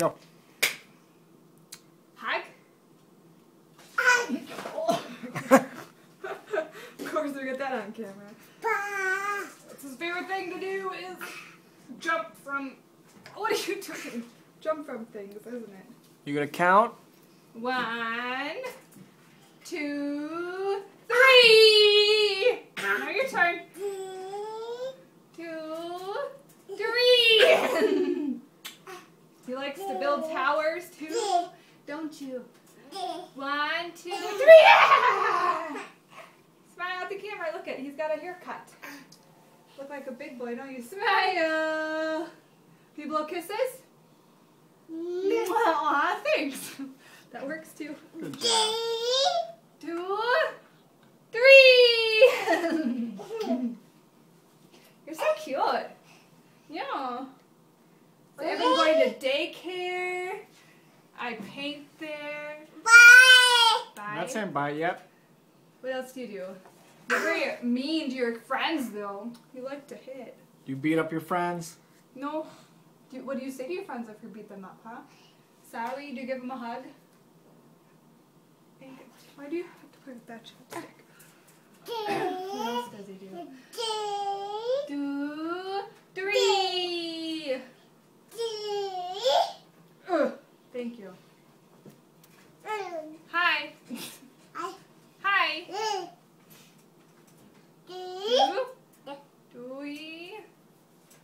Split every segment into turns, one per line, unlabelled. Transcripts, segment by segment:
Go.
Hug. of course, we get that on camera. What's his favorite thing to do is jump from. What are you doing? Jump from things, isn't it?
You gonna count?
One, two, three. Now your turn. Two, three. he likes to build towers too, don't you? One, two, three. Smile at the camera. Look at, he's got a haircut. Look like a big boy, don't you? Smile. Do you blow kisses? Aw, thanks. That works too.
Good job.
Two, three. You're so cute. Yeah. So I've been going to daycare. I paint there. Bye.
Not saying bye yet.
What else do you do? You're very mean to your friends, though. You like to hit.
You beat up your friends.
No. Do what do you say to your friends if you beat them up, huh? Sorry, do you give them a hug? Why do you have to play with that chopstick? what else does he do? Two, three. Ugh, thank you. Hi. Two, three.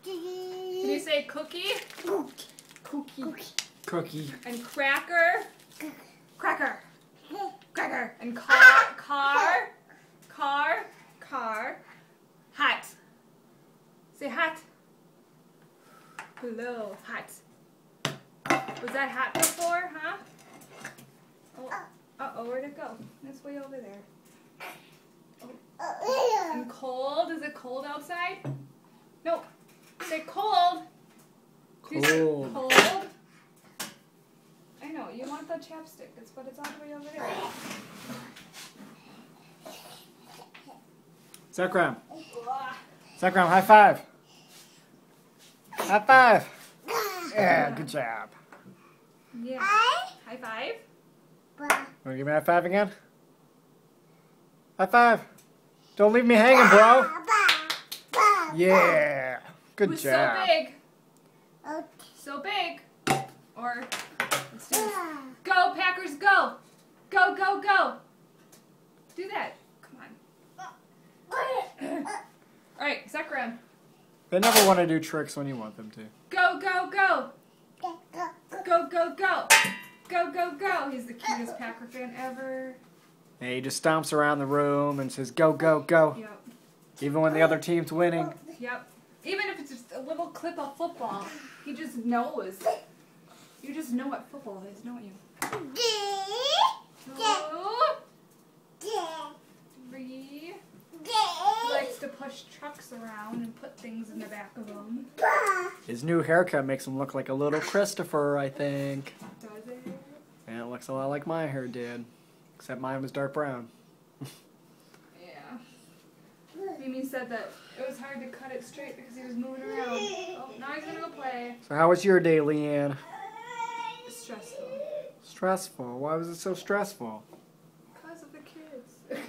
Can you say cookie? Cookie.
Cookie.
And cracker. Cracker. Cracker. And car. Car. Car. Car. Hot. Say hot. Hello. Hot. Was that hot before, huh? Oh. Uh-oh, where'd it go? It's way over there. And cold? Is it cold outside? No. Say cold. You say
Cold.
Cold. I know, you want the chapstick, it's, but it's all the way over there.
Zekrom.
Ugh.
Zekrom, high five. High five. Yeah, good job.
Yeah. High five.
Wanna give me a high five again? High five. Don't leave me hanging, bro. Yeah. Good
Who's
job.
so big? So big. Or, let's do this. Go, Packers, go. Go, go, go. Do that. Come on. All right, Zekrom.
They never want to do tricks when you want them to.
Go, go, go. Go, go, go. Go, go, go. He's the cutest Packer fan ever.
And he just stomps around the room and says, go, go, go.
Yep.
Even when the other team's winning.
Yep. Even if it's just a little clip of football, he just knows. You just know what football is, don't you? Two, three. He likes to push trucks around and put things in the back of them.
His new haircut makes him look like a little Christopher, I think.
Does it?
And it looks a lot like my hair did. Except mine was dark brown.
Yeah. Mimi said that hard to cut it straight because he was moving around. Oh, now he's gonna go play.
So how was your day,
Leann? Stressful.
Stressful. Why was it so stressful?
Because of the kids.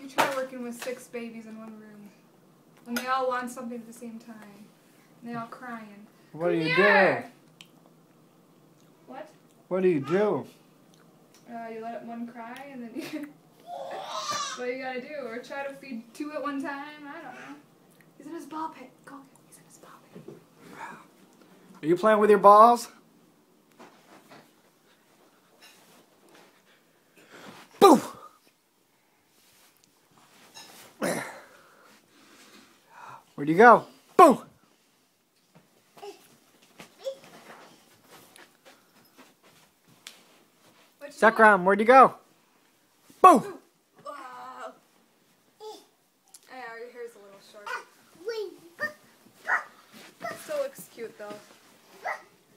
you try working with six babies in one room. And they all want something at the same time. And they all crying.
What do you
here! What?
What do you do?
Uh, you let one cry and then you. What you gotta do? Or try to feed two at one time? I don't know. He's in his ball pit. Go. He's in his ball pit.
Are you playing with your balls? Boo! Where'd you go? Boo!
What
where'd you go? Boo!
want? Wow. Yeah, your hair's a little short. Still looks cute though.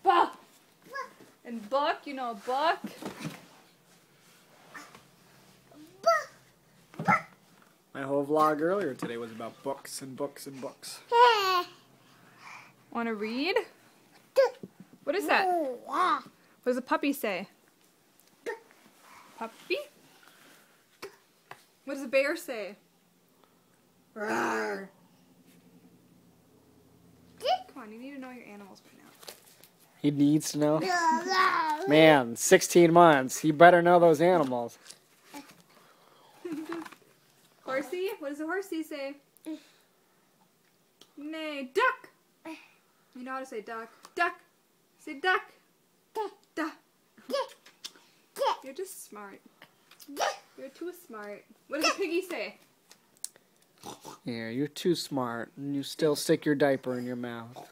Buck. And Buck, you know Buck.
My whole vlog earlier today was about books and books and books.
Want to read? What is that? What does a puppy say? Puppy? What does a bear say? Roar. Come on, you need to know your animals by now.
He needs to know. Man, 16 months. He better know those animals.
Horsey? What does a horsey say? Nay, duck. You know how to say duck. Duck. Say duck. Duck. Duck. You're just smart. You're too smart. What does a piggy say?
Yeah, you're too smart, and you still stick your diaper in your mouth.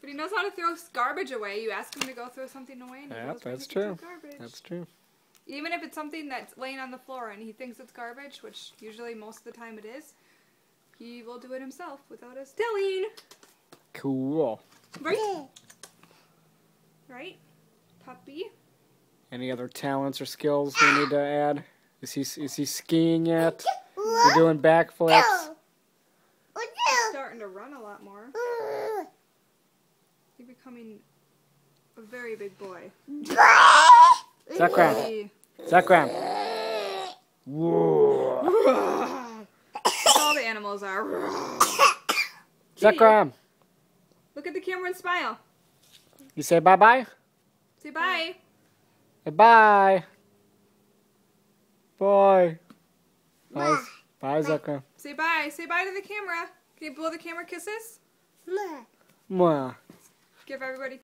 But he knows how to throw garbage away. You ask him to go throw something away, and he
Yep,
knows where
that's true.
garbage.
That's true.
Even if it's something that's laying on the floor and he thinks it's garbage, which usually most of the time it is, he will do it himself without us telling.
Cool.
Right? Right? Puppy?
Any other talents or skills we need to add? Is he is he skiing yet? You doing backflips?
He's starting to run a lot more. He's becoming a very big boy.
Zekrom.
Hey.
Zekrom. Whoa.
That's all the animals are.
Zekrom.
Look at the camera and smile.
You say bye bye.
Say bye.
Hey, bye. Bye. Bye. Bye, Zekrom.
Say bye. Say bye to the camera. Can you blow the camera kisses? Mwah.
Mwah.
Give everybody